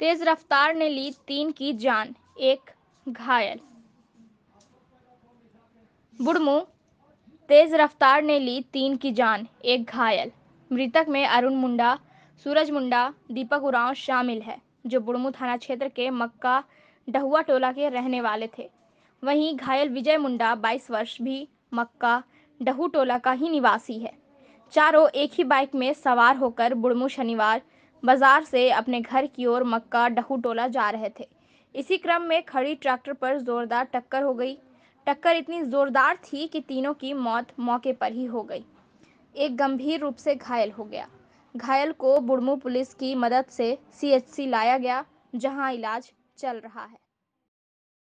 तेज रफ्तार ने ली तीन की जान, एक घायल। बुड़मू, तेज रफ्तार ने ली तीन की जान, एक घायल। मृतक में अरुण मुंडा, सूरज मुंडा, दीपक उरांव शामिल है, जो बुड़मू थाना क्षेत्र के मक्का डहुआ टोला के रहने वाले थे। वहीं घायल विजय मुंडा 22 वर्ष, भी मक्का डहू टोला का ही निवासी है। चारों एक ही बाइक में सवार होकर बुड़मू शनिवार बाज़ार से अपने घर की ओर मक्का, डहू टोला जा रहे थे। इसी क्रम में खड़ी ट्रैक्टर पर जोरदार टक्कर हो गई। टक्कर इतनी जोरदार थी कि तीनों की मौत मौके पर ही हो गई। एक गंभीर रूप से घायल हो गया। घायल को बुड़मू पुलिस की मदद से सीएचसी लाया गया, जहाँ इलाज चल रहा है।